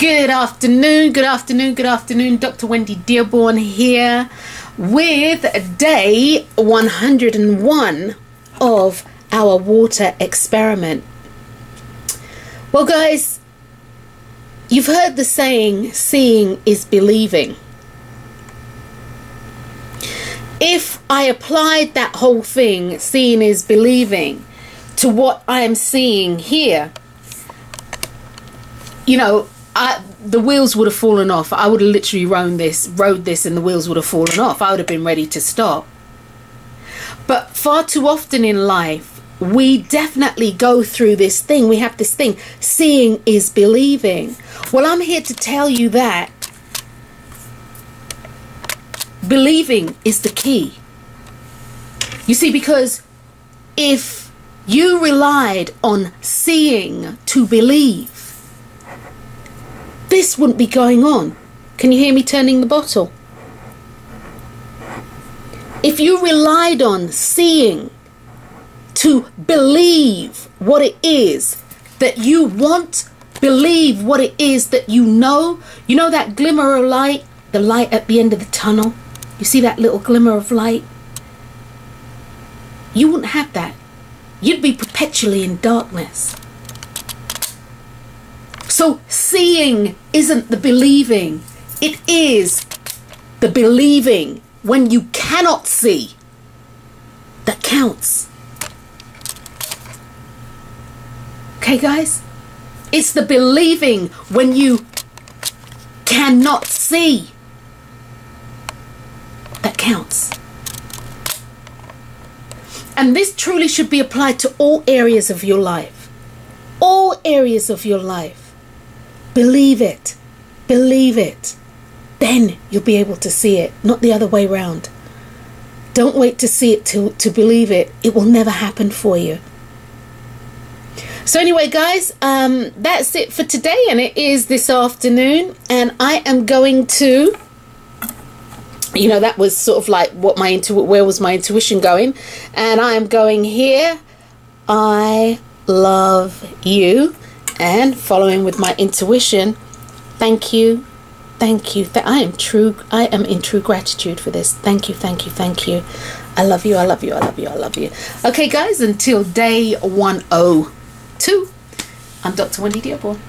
Good afternoon, good afternoon, good afternoon. Dr. Wendy Dearborne here with day 101 of our water experiment. Well, guys, you've heard the saying, seeing is believing. If I applied that whole thing, seeing is believing, to what I am seeing here, you know, I, the wheels would have fallen off. I would have literally rode this, rode this, and the wheels would have fallen off. I would have been ready to stop. But far too often in life, we definitely go through this thing. We have this thing seeing is believing. Well, I'm here to tell you that believing is the key. You see, because if you relied on seeing to believe, this wouldn't be going on. Can you hear me turning the bottle? If you relied on seeing to believe what it is that you want, believe what it is that you know, you know that glimmer of light, the light at the end of the tunnel? You see that little glimmer of light? You wouldn't have that. You'd be perpetually in darkness. So seeing isn't the believing, it is the believing when you cannot see that counts. Okay, guys? It's the believing when you cannot see that counts. And this truly should be applied to all areas of your life. All areas of your life. Believe it. Believe it. Then you'll be able to see it, not the other way round. Don't wait to see it to, to believe it. It will never happen for you. So anyway, guys, um, that's it for today, and it is this afternoon, and I am going to. You know, that was sort of like what my intu- where was my intuition going, and I am going here. I love you and following with my intuition thank you thank you. I am true i am in true gratitude for this. Thank you thank you thank you. I love you i love you i love you i love you. Okay guys until day 102 i'm dr wendy dearborne